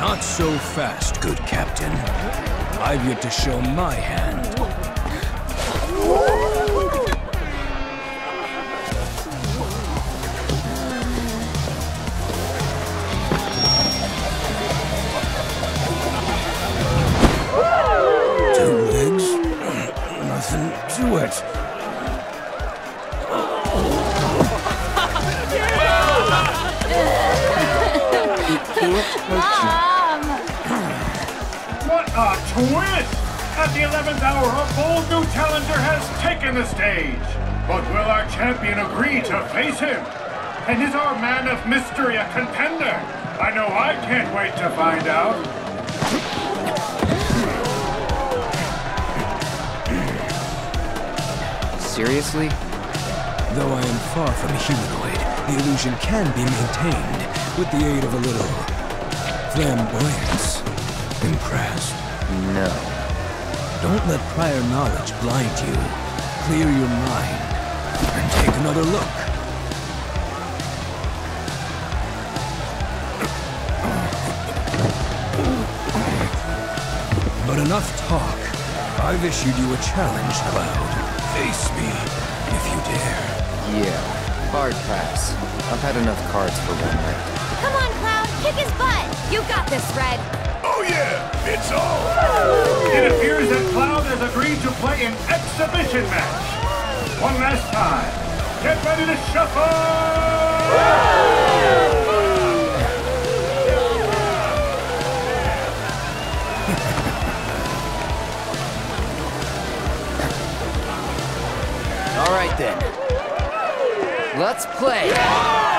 Not so fast, good captain. I've yet to show my hand. Two legs, nothing to it. Mom! What a twist! At the 11th hour, a bold new challenger has taken the stage. But will our champion agree to face him? And is our man of mystery a contender? I know I can't wait to find out. Seriously? Though I am far from a humanoid, the illusion can be maintained with the aid of a little flamboyance. Impressed? No. Don't let prior knowledge blind you. Clear your mind and take another look. But enough talk. I've issued you a challenge, Cloud. Face me, if you dare. Yeah. Hard pass. I've had enough cards for one night. Come on, Red! Oh yeah, it's all. It appears that Cloud has agreed to play an exhibition match. One last time. Get ready to shuffle! All right then. Let's play.